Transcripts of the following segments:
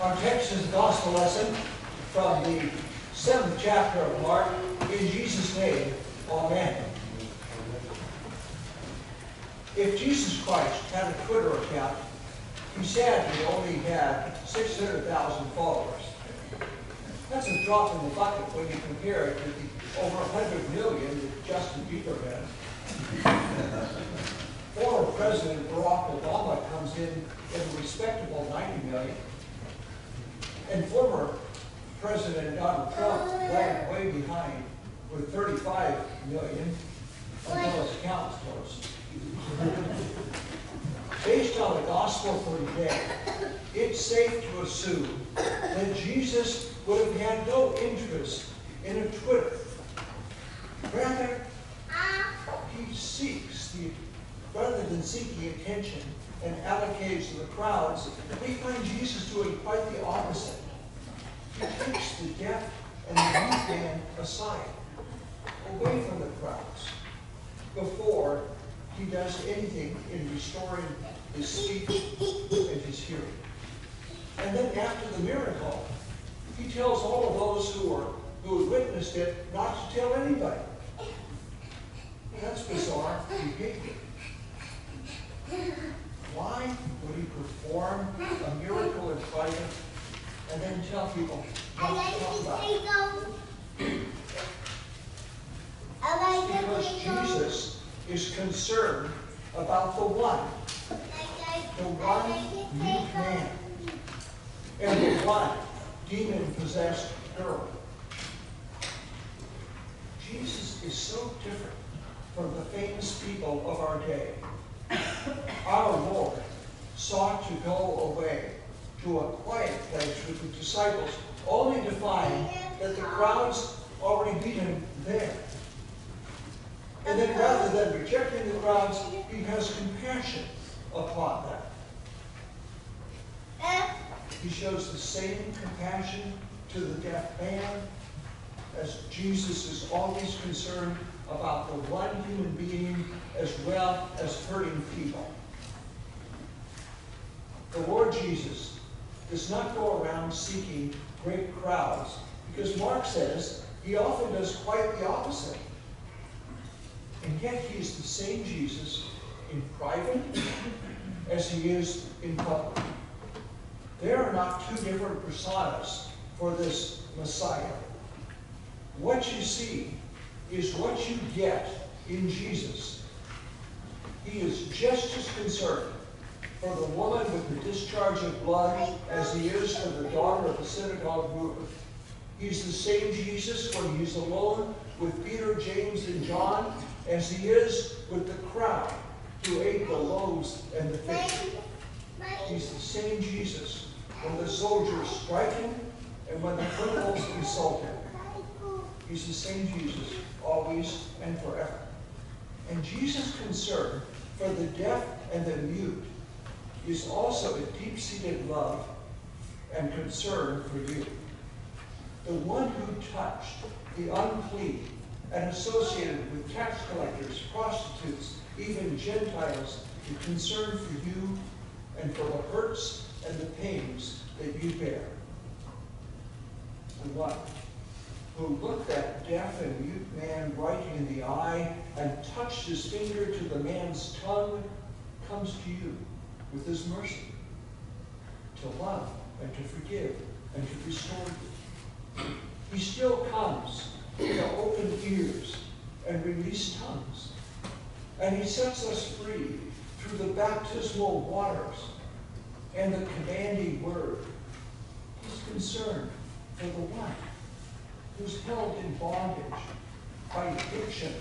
Our text is gospel lesson from the seventh chapter of Mark. In Jesus' name, Amen. If Jesus Christ had a Twitter account, he sadly only had 600,000 followers. That's a drop in the bucket when you compare it to the over 100 million that Justin Bieber had. Former President Barack Obama comes in at a respectable 90 million. And former President Donald Trump lagged way behind with 35 million until his account was closed. Based on the gospel for today, it's safe to assume that Jesus would have had no interest in a Twitter. Rather, he seeks the, rather than seeking attention and allocates to the crowds, we find Jesus doing quite the opposite. The deaf and the mute man aside, away from the crowds, before he does anything in restoring his speech and his hearing. And then after the miracle, he tells all of those who are who had witnessed it not to tell anybody. That's bizarre behavior. Why would he perform a miracle in private and then tell people not to talk about it? Because Jesus is concerned about the one, the one mute man, and the one demon-possessed girl. Jesus is so different from the famous people of our day. Our Lord sought to go away to a quiet place with the disciples, only to find that the crowds already beat him there. And then rather than rejecting the crowds, he has compassion upon them. He shows the same compassion to the deaf man as Jesus is always concerned about the one human being as well as hurting people. The Lord Jesus does not go around seeking great crowds because Mark says he often does quite the opposite. And yet he is the same Jesus in private as he is in public. There are not two different personas for this Messiah. What you see is what you get in Jesus. He is just as concerned for the woman with the discharge of blood as he is for the daughter of the synagogue ruler. He's the same Jesus when he's alone with Peter, James, and John as he is with the crowd who ate the loaves and the fish. He's the same Jesus when the soldiers strike him and when the criminals insult him. He's the same Jesus, always and forever. And Jesus' concern for the deaf and the mute is also a deep-seated love and concern for you. The one who touched the unclean and associated with tax collectors, prostitutes, even Gentiles, is concern for you and for the hurts and the pains that you bear. The one who looked that deaf and mute man right in the eye and touched his finger to the man's tongue comes to you with his mercy to love and to forgive and to restore you. He still comes to open ears and release tongues. And he sets us free through the baptismal waters and the commanding word. He's concerned for the one who's held in bondage by addiction,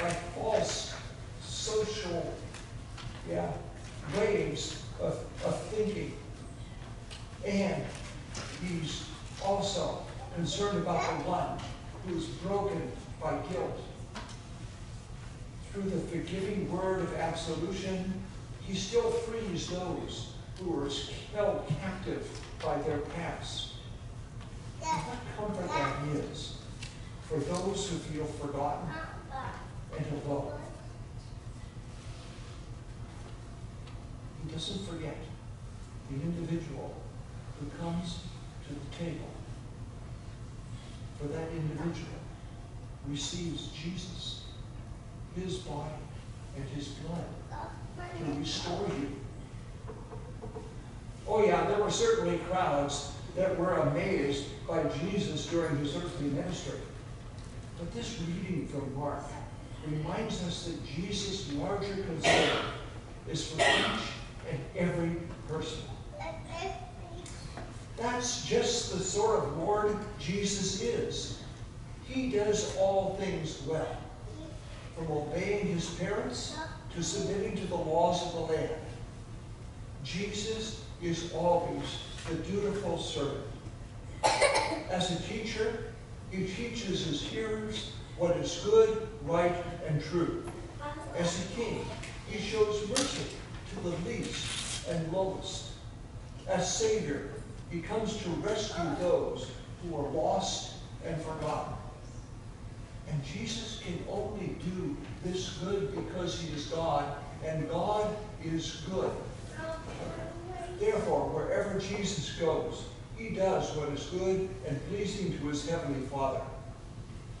by false social yeah, ways of, of thinking. And he's also concerned about the one who's broken by guilt. Through the forgiving word of absolution, he still frees those who are held captive by their past. What comfort that is for those who feel forgotten and alone. He doesn't forget the individual who comes to the table for that individual receives Jesus, his body and his blood to restore you. Oh yeah, there were certainly crowds that were amazed by Jesus during his earthly ministry. But this reading from Mark reminds us that Jesus' larger concern is for each and every person. That's just the sort of Lord Jesus is. He does all things well, from obeying his parents to submitting to the laws of the land. Jesus is always the dutiful servant. As a teacher, he teaches his hearers what is good, right, and true. As a king, he shows mercy to the least and lowest. As Savior, he comes to rescue those who are lost and forgotten. And Jesus can only do this good because he is God, and God is good. Therefore, wherever Jesus goes, he does what is good and pleasing to his heavenly Father.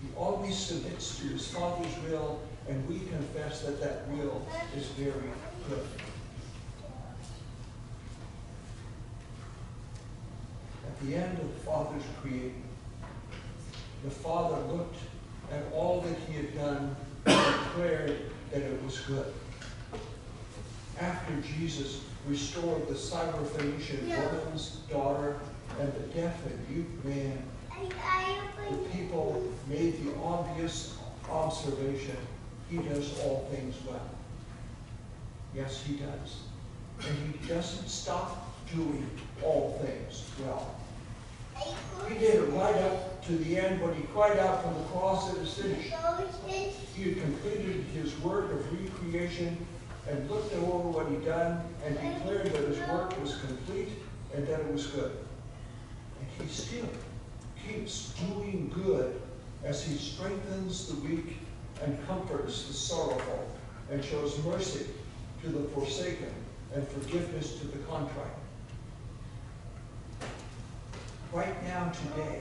He always submits to his Father's will, and we confess that that will is very good. At the end of the Father's creating, the Father looked at all that he had done and declared that it was good. After Jesus restored the Syrophoenician woman's daughter and the deaf and mute man, the people made the obvious observation, he does all things well. Yes, he does. And he doesn't stop doing all things well. He did it right up to the end when he cried out from the cross that is finished. He had completed his work of recreation and looked over what he'd done and declared that his work was complete and that it was good. And he still keeps doing good as he strengthens the weak and comforts the sorrowful and shows mercy to the forsaken and forgiveness to the contrite. Right now, today,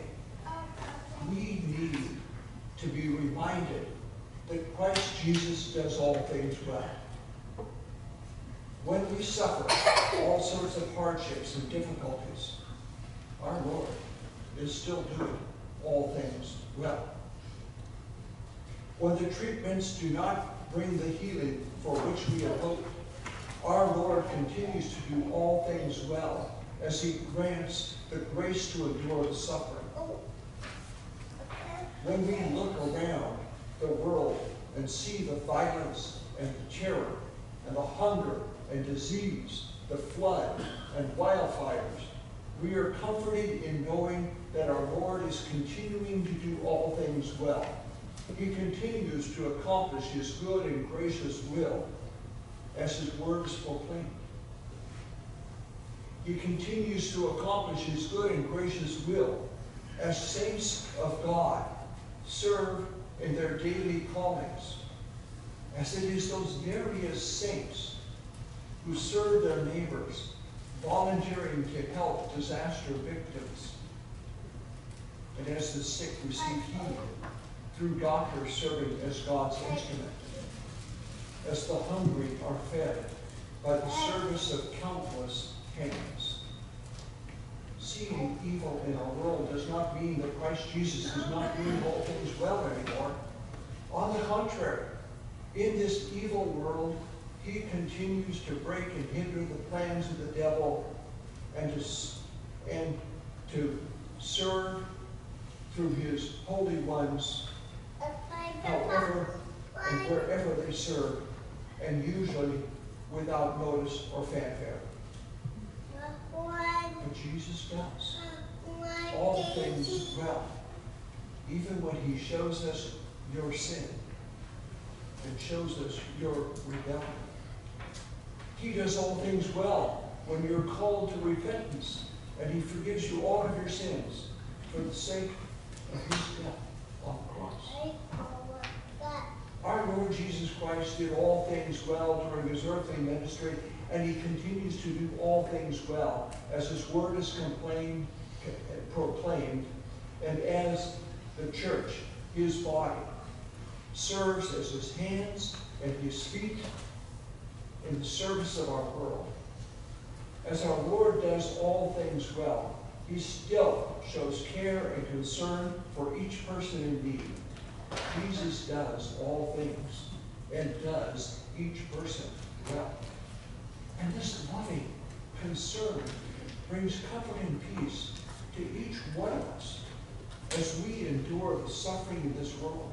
we need to be reminded that Christ Jesus does all things well. When we suffer all sorts of hardships and difficulties, our Lord is still doing all things well. When the treatments do not bring the healing for which we have hoped, our Lord continues to do all things well as he grants the grace to endure the suffering. Oh. When we look around the world and see the violence and the terror and the hunger and disease, the flood and wildfires, we are comforted in knowing that our Lord is continuing to do all things well. He continues to accomplish his good and gracious will as his words proclaim. He continues to accomplish his good and gracious will as saints of God serve in their daily callings. As it is those various saints who serve their neighbors, volunteering to help disaster victims. And as the sick receive healing through doctors serving as God's instrument. As the hungry are fed by the service of countless Seeing evil in our world does not mean that Christ Jesus is not doing all things well anymore. On the contrary, in this evil world, he continues to break and hinder the plans of the devil and to, and to serve through his holy ones, however and wherever they serve, and usually without notice or fanfare. Jesus does. All things well, even when he shows us your sin and shows us your rebellion. He does all things well when you're called to repentance, and he forgives you all of your sins for the sake of his death on the cross. Our Lord Jesus Christ did all things well during his earthly ministry, and he continues to do all things well as his word is proclaimed, and as the church, his body, serves as his hands and his feet in the service of our world. As our Lord does all things well, he still shows care and concern for each person in need. Jesus does all things and does each person well. And this loving concern brings comfort and peace to each one of us as we endure the suffering in this world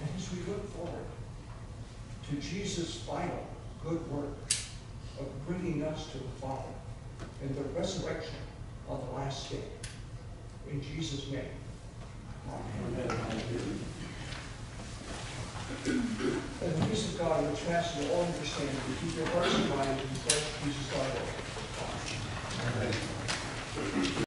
and as we look forward to Jesus' final good work of bringing us to the Father and the resurrection on the last day. In Jesus' name. Amen that the peace of God which passes all understanding will keep your hearts and minds in Christ Jesus our Lord. Amen.